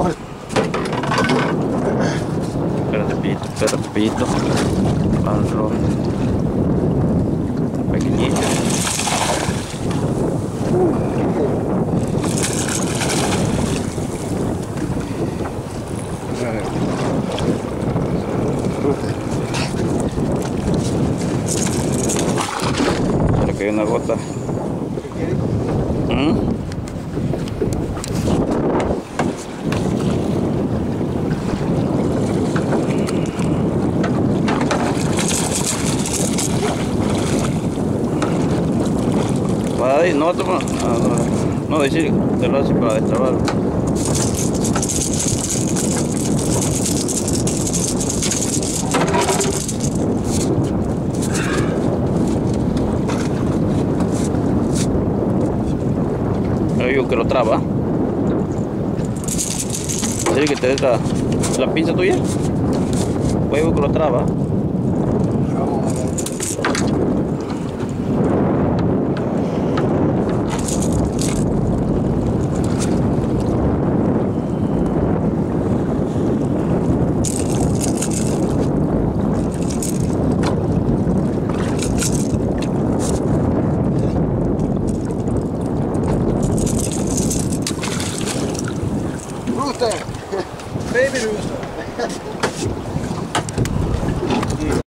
amor. Espérate, pito, espérate, pito. Pequeñito. Se le una gota. ¿Mm? Para ahí, no, toma, no, no, decir, te lo hace para destrabar. Hay uno que lo traba. ¿Sería que te des la, pinza tuya? Uno que lo traba. Rooster! Baby rooster!